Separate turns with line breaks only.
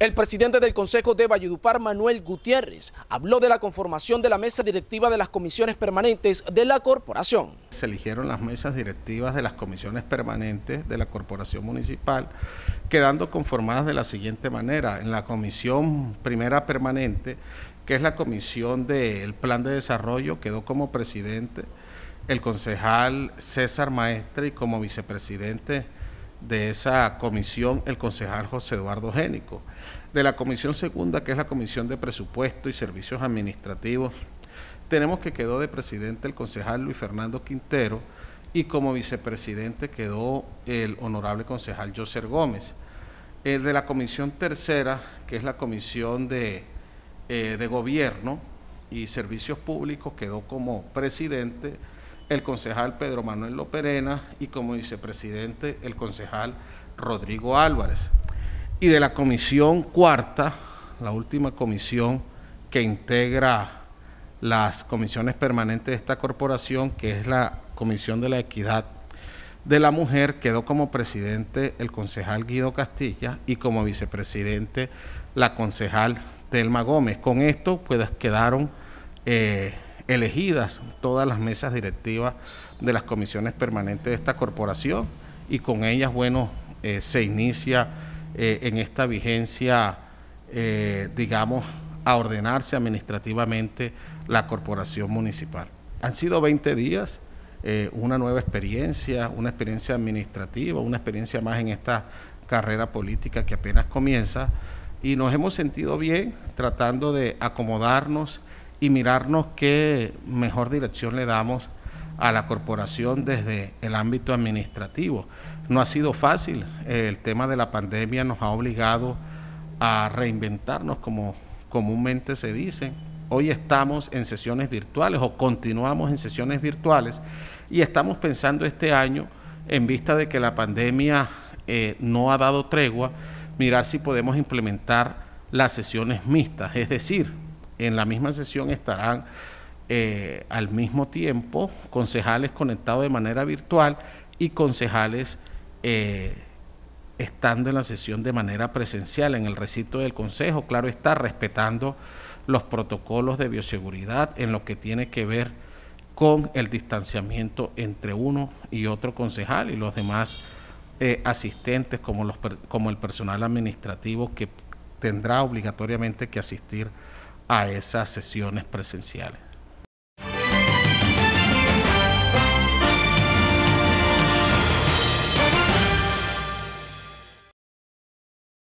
El presidente del Consejo de Valledupar, Manuel Gutiérrez, habló de la conformación de la mesa directiva de las comisiones permanentes de la corporación.
Se eligieron las mesas directivas de las comisiones permanentes de la corporación municipal, quedando conformadas de la siguiente manera. En la comisión primera permanente, que es la comisión del plan de desarrollo, quedó como presidente el concejal César Maestre y como vicepresidente de esa comisión el concejal José Eduardo Génico. De la comisión segunda, que es la comisión de presupuesto y servicios administrativos, tenemos que quedó de presidente el concejal Luis Fernando Quintero y como vicepresidente quedó el honorable concejal Joser Gómez. El de la comisión tercera, que es la comisión de, eh, de gobierno y servicios públicos, quedó como presidente el concejal Pedro Manuel Loperena y como vicepresidente el concejal Rodrigo Álvarez. Y de la comisión cuarta, la última comisión que integra las comisiones permanentes de esta corporación, que es la Comisión de la Equidad de la Mujer, quedó como presidente el concejal Guido Castilla y como vicepresidente la concejal Telma Gómez. Con esto pues quedaron... Eh, elegidas todas las mesas directivas de las comisiones permanentes de esta corporación y con ellas, bueno, eh, se inicia eh, en esta vigencia, eh, digamos, a ordenarse administrativamente la corporación municipal. Han sido 20 días, una nueva experiencia, una experiencia administrativa, una experiencia más en esta carrera política que apenas comienza y nos hemos sentido bien tratando de acomodarnos y mirarnos qué mejor dirección le damos a la corporación desde el ámbito administrativo. No ha sido fácil, el tema de la pandemia nos ha obligado a reinventarnos como comúnmente se dice. Hoy estamos en sesiones virtuales o continuamos en sesiones virtuales y estamos pensando este año, en vista de que la pandemia eh, no ha dado tregua, mirar si podemos implementar las sesiones mixtas, es decir, en la misma sesión estarán eh, al mismo tiempo concejales conectados de manera virtual y concejales eh, estando en la sesión de manera presencial en el recinto del Consejo, claro está, respetando los protocolos de bioseguridad en lo que tiene que ver con el distanciamiento entre uno y otro concejal y los demás eh, asistentes como, los, como el personal administrativo que tendrá obligatoriamente que asistir a esas sesiones presenciales.